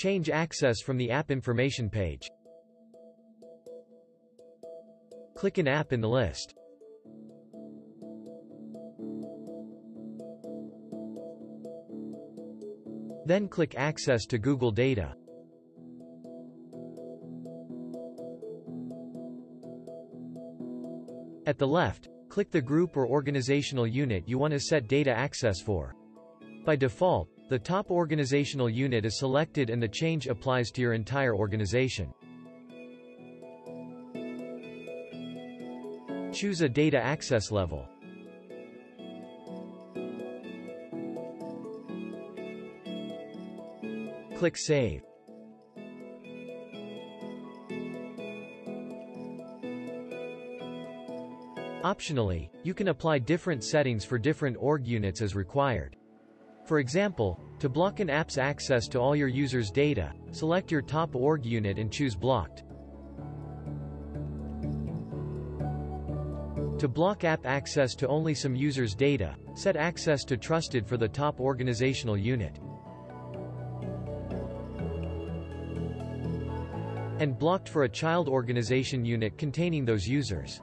Change access from the app information page. Click an app in the list. Then click Access to Google Data. At the left, click the group or organizational unit you want to set data access for. By default, the top organizational unit is selected and the change applies to your entire organization. Choose a data access level. Click Save. Optionally, you can apply different settings for different org units as required. For example, to block an app's access to all your users' data, select your top org unit and choose Blocked. To block app access to only some users' data, set access to Trusted for the top organizational unit. And blocked for a child organization unit containing those users.